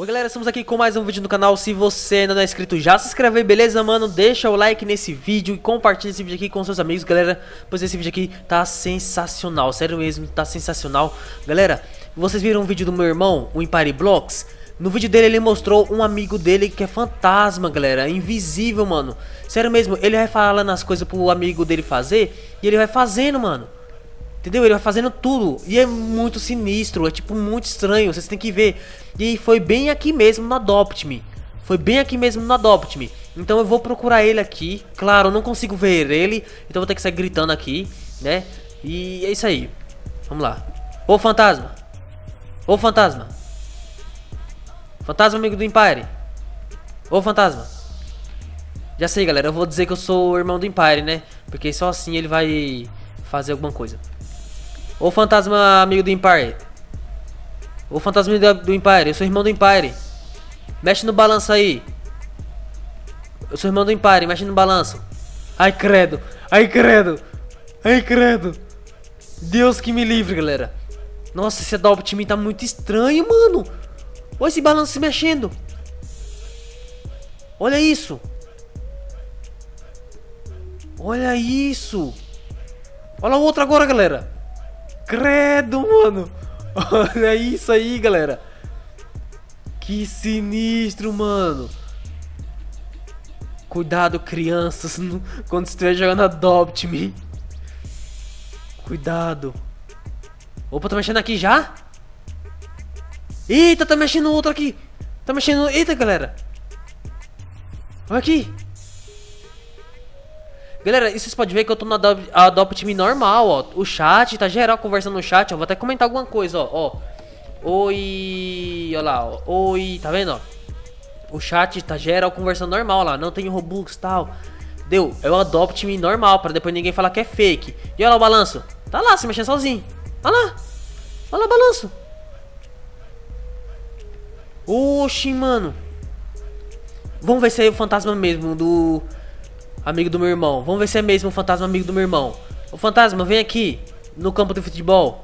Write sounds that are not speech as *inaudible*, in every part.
Oi galera, estamos aqui com mais um vídeo no canal, se você ainda não é inscrito já se inscreve, beleza mano? Deixa o like nesse vídeo e compartilha esse vídeo aqui com seus amigos galera Pois esse vídeo aqui tá sensacional, sério mesmo, tá sensacional Galera, vocês viram o vídeo do meu irmão, o Empire Blocks? No vídeo dele ele mostrou um amigo dele que é fantasma galera, invisível mano Sério mesmo, ele vai falando as coisas pro amigo dele fazer e ele vai fazendo mano Entendeu? Ele vai fazendo tudo. E é muito sinistro, é tipo muito estranho. Vocês têm que ver. E foi bem aqui mesmo no Adopt Me. Foi bem aqui mesmo no Adopt Me. Então eu vou procurar ele aqui. Claro, eu não consigo ver ele. Então vou ter que sair gritando aqui, né? E é isso aí. Vamos lá. Ô fantasma. Ô fantasma. Fantasma amigo do Empire. Ô fantasma. Já sei, galera. Eu vou dizer que eu sou o irmão do Empire, né? Porque só assim ele vai fazer alguma coisa. Ô fantasma amigo do Empire. Ô fantasma do Empire, eu sou irmão do Empire. Mexe no balanço aí. Eu sou irmão do Empire, mexe no balanço. Ai credo, ai credo, ai credo. Deus que me livre, galera. Nossa, esse Adopt Me tá muito estranho, mano. Olha esse balanço se mexendo. Olha isso. Olha isso. Olha o outro agora, galera. Credo, mano. Olha isso aí, galera. Que sinistro, mano. Cuidado, crianças, quando estiver jogando Adopt Me. Cuidado. Opa, tá mexendo aqui já? Eita, tá mexendo outro aqui. Tá mexendo... Eita, galera. Olha aqui. Galera, e vocês podem ver que eu tô no Adopt, Adopt Me normal, ó. O chat, tá geral conversando no chat, ó. Vou até comentar alguma coisa, ó. ó. Oi. Olha lá, ó. Oi. Tá vendo, ó? O chat tá geral conversando normal lá. Não tem Robux e tal. Deu. É o Adopt Me normal, pra depois ninguém falar que é fake. E olha lá o balanço. Tá lá, se mexendo sozinho. Olha lá. Olha lá o balanço. Oxi, mano. Vamos ver se é o fantasma mesmo do amigo do meu irmão. Vamos ver se é mesmo o fantasma amigo do meu irmão. O fantasma, vem aqui no campo de futebol.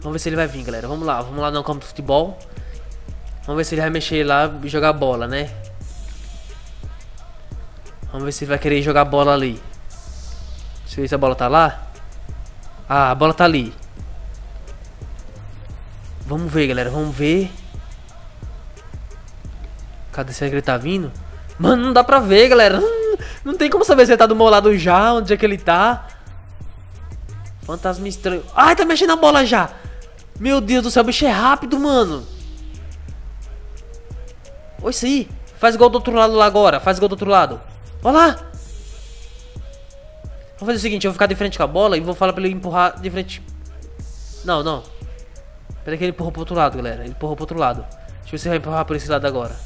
Vamos ver se ele vai vir, galera. Vamos lá, vamos lá no campo de futebol. Vamos ver se ele vai mexer lá e jogar bola, né? Vamos ver se ele vai querer jogar bola ali. Deixa eu ver se a bola tá lá. Ah, a bola tá ali. Vamos ver, galera. Vamos ver. Cadê? Será que ele tá vindo? Mano, não dá pra ver, galera. Não tem como saber se ele tá do meu lado já, onde é que ele tá. Fantasma estranho. Ai, tá mexendo a bola já. Meu Deus do céu, o bicho é rápido, mano. Olha isso aí. Faz gol do outro lado lá agora. Faz gol do outro lado. Olha lá. Vou fazer o seguinte, eu vou ficar de frente com a bola e vou falar pra ele empurrar de frente. Não, não. Peraí que ele empurrou pro outro lado, galera. Ele empurrou pro outro lado. Deixa eu ver se vai empurrar por esse lado agora.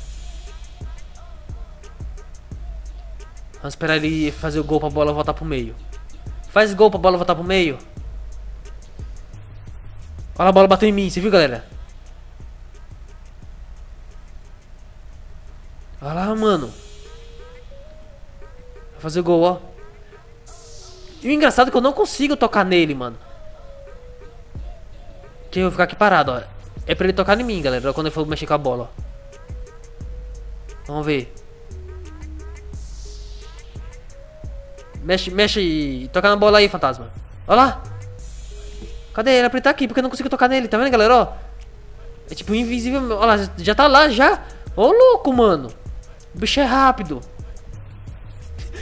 Vamos esperar ele fazer o gol pra bola voltar pro meio. Faz gol pra bola voltar pro meio. Olha a bola bateu em mim, você viu, galera? Olha lá, mano. Vai fazer gol, ó. E o engraçado é que eu não consigo tocar nele, mano. Que eu vou ficar aqui parado, ó. É pra ele tocar em mim, galera, quando ele for mexer com a bola, ó. Vamos ver. Mexe, mexe e toca na bola aí, fantasma. Olha lá. Cadê ele? Ele tá aqui, porque eu não consigo tocar nele. Tá vendo, galera? Ó. É tipo invisível. Olha lá, já tá lá, já. Ô, louco, mano. O bicho é rápido.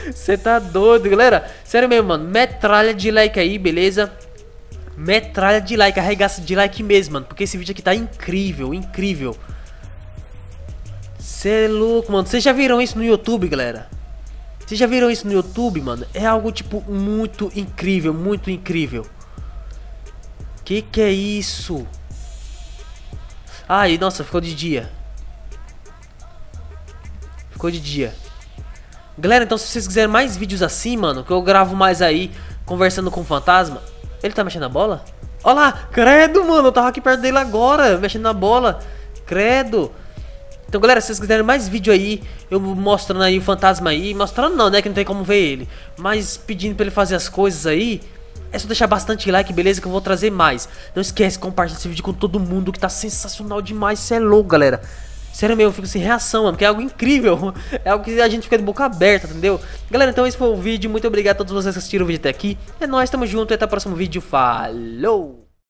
*laughs* Você tá doido, galera. Sério mesmo, mano. Metralha de like aí, beleza? Metralha de like, arregaça de like mesmo, mano. Porque esse vídeo aqui tá incrível, incrível. Você é louco, mano. Vocês já viram isso no YouTube, galera? Vocês já viram isso no YouTube, mano? É algo, tipo, muito incrível, muito incrível. Que que é isso? Ai, nossa, ficou de dia. Ficou de dia. Galera, então se vocês quiserem mais vídeos assim, mano, que eu gravo mais aí, conversando com o fantasma. Ele tá mexendo na bola? Olha lá, credo, mano, eu tava aqui perto dele agora, mexendo na bola. Credo. Então, galera, se vocês quiserem mais vídeo aí, eu mostrando aí o fantasma aí, mostrando não, né, que não tem como ver ele, mas pedindo pra ele fazer as coisas aí, É só deixar bastante like, beleza? Que eu vou trazer mais. Não esquece, compartilhar esse vídeo com todo mundo que tá sensacional demais. Cê é louco, galera. Sério mesmo, eu fico sem reação, mano, porque é algo incrível. *laughs* É algo que a gente fica de boca aberta, entendeu? Galera, então esse foi o vídeo. Muito obrigado a todos vocês que assistiram o vídeo até aqui. É nóis, tamo junto e até o próximo vídeo. Falou!